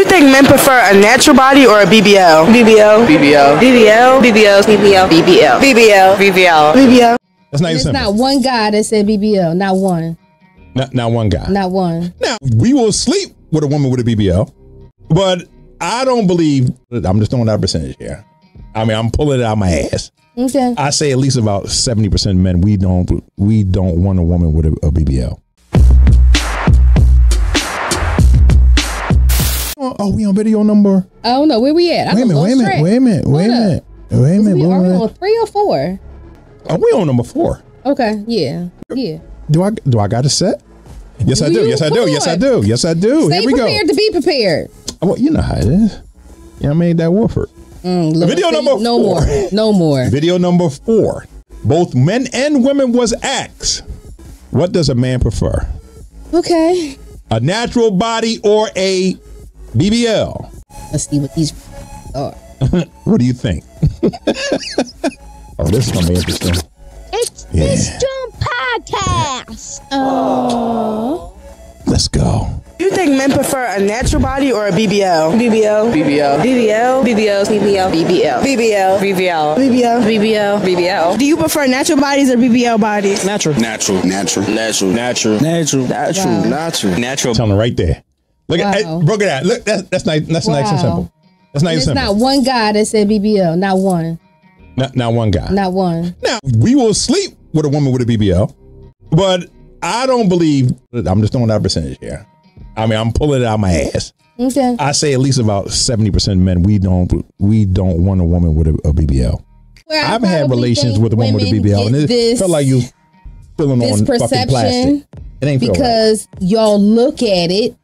You think men prefer a natural body or a BBL? BBL. BBL. BBL. BBL. BBL. BBL. BBL. BBL. BBL. That's not even There's simple. not one guy that said BBL. Not one. Not, not one guy. Not one. Now, we will sleep with a woman with a BBL, but I don't believe, I'm just throwing out a percentage here. I mean, I'm pulling it out my ass. Okay. I say at least about 70% of men, we don't, we don't want a woman with a, a BBL. Oh, oh, we on video number. I don't know where we at. I Wait a minute, wait a minute, wait a minute, wait a minute, wait a minute. We, wait a are we on three or four? Oh, we on number four. Okay. Yeah. Yeah. Do I do I got a set? Yes, I do. You- Yes, I do. Yes, I do. Yes, I do. Stay Here we go. prepared to be prepared. Oh, Well, you know how it is. Yeah, I made that Wooford. Mm, Video see, number no more. No more. Video number four. Both men and women was asked, what does a man prefer? Okay. A natural body or a BBL? Let's see what these are. What do you think? oh, this is gonna be interesting. It's Yeah. Dis'JAWN Podcast. Oh. Let's go. Do you think men prefer a natural body or a BBL? BBL. BBL. BBL. BBL. BBL. BBL. BBL. BBL. BBL. BBL. BBL. Do you prefer natural bodies or BBL bodies? Natural. Natural. Natural. Natural. Natural. Natural. Natural. Natural. Natural. Telling right there. Look at Wow. hey, broke it out. Look, that's that's nice. That's nice and simple. That's nice and simple. not one guy that said BBL. Not one. Not, not one guy. Not one. Now, we will sleep with a woman with a BBL, but I don't believe, I'm just throwing out a percentage here. I mean, I'm pulling it out my ass. Okay. I say at least about 70% of men, we don't, we don't want a woman with a, a BBL. I I've had relations with a woman with a BBL, and it this felt like you feeling this on fucking plastic. It ain't feel right. because y'all look at it.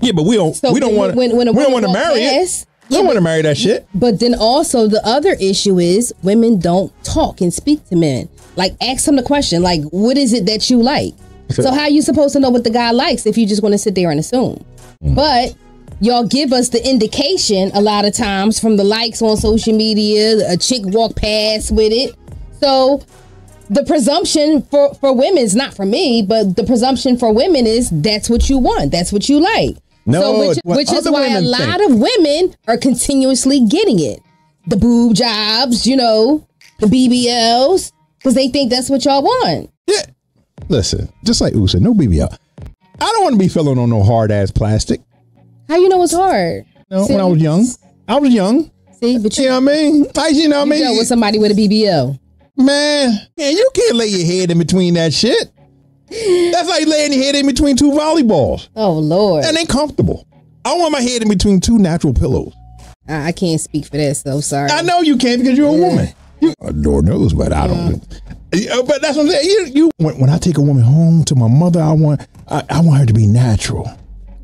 Yeah, but we don't, So we don't want, when, when we don't want to marry it. past- We don't want to marry that shit. But then also the other issue is women don't talk and speak to men. Like ask them the question, like, what is it that you like? So how you supposed to know what the guy likes if you just want to sit there and assume? Mm. But y'all give us the indication a lot of times from the likes on social media, a chick walk past with it. So the presumption for for women is not for me, but the presumption for women is that's what you want, that's what you like. No, so which, which is why a lot think. of women are continuously getting it. The boob jobs, you know, the BBLs, because they think that's what y'all want. Yeah. Listen, just like Usa, no BBL. I don't want to be feeling on no hard ass plastic. How you know it's hard? You know, when I was young, I was young. See, but you, You know what I mean? I, you know what I you mean? with somebody with a BBL. Man, man, you can't lay your head in between that shit. That's like laying your head in between two volleyballs. Oh Lord, That ain't comfortable. I want my head in between two natural pillows. I, I can't speak for that. So sorry. I know you can't because you're a woman. You, Lord knows, but I don't. Uh, But that's what I'm saying. You, you when, when I take a woman home to my mother, I want I, I want her to be natural.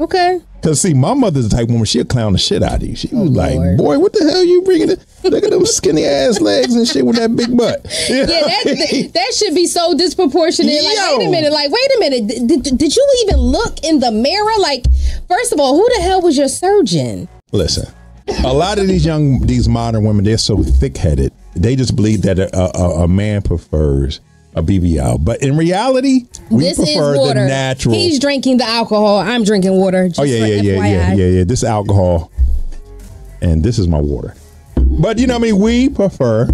Okay. Cause see, my mother's the type of woman she'll clown the shit out of you. She oh, was like, Oh, Lord. "Boy, what the hell you bringing? Look at them skinny ass legs and shit with that big butt." Yeah, that, that should be so disproportionate. Like, wait a minute. Like, wait a minute. Did, did, did you even look in the mirror? Like, first of all, who the hell was your surgeon? Listen, a lot of these young, these modern women, they're so thick headed. They just believe that a, a, a man prefers a BBL, but in reality, we this prefer the natural. He's drinking the alcohol. I'm drinking water. Oh yeah, yeah, yeah, yeah, FYI. yeah, yeah. This alcohol, and this is my water. But you know, what I mean, we prefer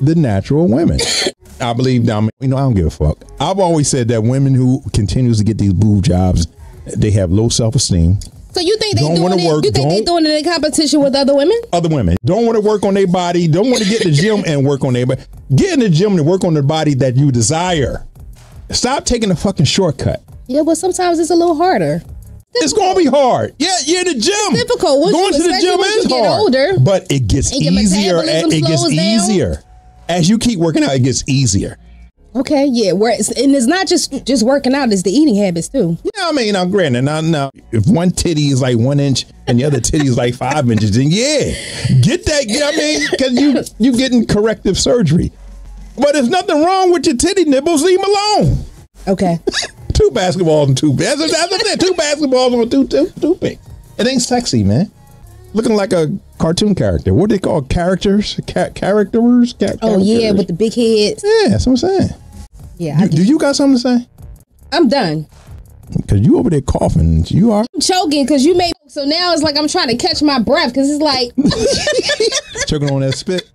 the natural women. I believe. I mean, you know, I don't give a fuck. I've always said that women who continues to get these boob jobs, they have low self esteem. So you think they Don't doing it? work, you think they doing it in competition with other women? other women don't want to work on their body, don't want to get in the gym and work on their body. Get in the gym and work on the body that you desire. Stop taking the fucking shortcut. Yeah, but sometimes it's a little harder. It's gonna be hard. Yeah, you're in the gym. difficult. Once Going you- to the gym is hard. older, but it gets easier. It gets down. easier as you keep working out. It gets easier. Okay, yeah. Where it's, and it's not just just working out; it's the eating habits too. You know what I mean? Now, granted, now, now, if one titty is like one inch and the other titty is like five inches, then yeah, get that. You know what I mean? Because you you getting corrective surgery. But there's nothing wrong with your titty nipples. Leave them alone. Okay. Two basketballs and two. That's that's what I said. Two basketballs on two two. It ain't sexy, man. Looking like a cartoon character. What they call characters? Ca- characters? Ca- Oh yeah, with the big heads. yeah. That's what I'm saying. Yeah, You, do you got something to say? I'm done. Cause you over there coughing. You are I'm choking because you made so now it's like I'm trying to catch my breath because it's like choking on that spit.